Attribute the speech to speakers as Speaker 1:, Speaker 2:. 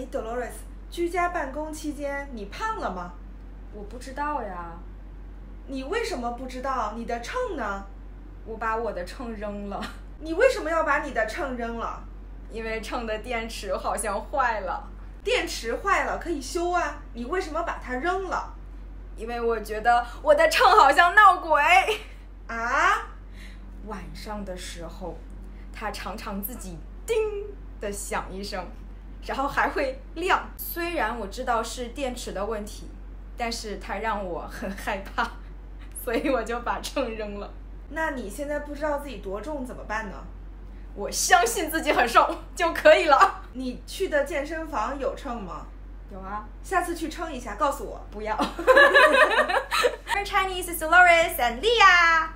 Speaker 1: 哎，Dolores，居家办公期间你胖了吗？
Speaker 2: 我不知道呀。
Speaker 1: 你为什么不知道？你的秤呢？
Speaker 2: 我把我的秤扔了。
Speaker 1: 你为什么要把你的秤扔了？
Speaker 2: 因为秤的电池好像坏了。
Speaker 1: 电池坏了可以修啊，你为什么把它扔了？
Speaker 2: 因为我觉得我的秤好像闹鬼。
Speaker 1: 啊？
Speaker 2: 晚上的时候，它常常自己叮的响一声，然后还会亮。虽然我知道是电池的问题，但是它让我很害怕，所以我就把秤扔了。
Speaker 1: 那你现在不知道自己多重怎么办呢？
Speaker 2: 我相信自己很瘦就可以了。
Speaker 1: 你去的健身房有秤吗？
Speaker 2: 有啊，
Speaker 1: 下次去称一下，告诉我。
Speaker 2: 不要。Chinese Dolores and Leah。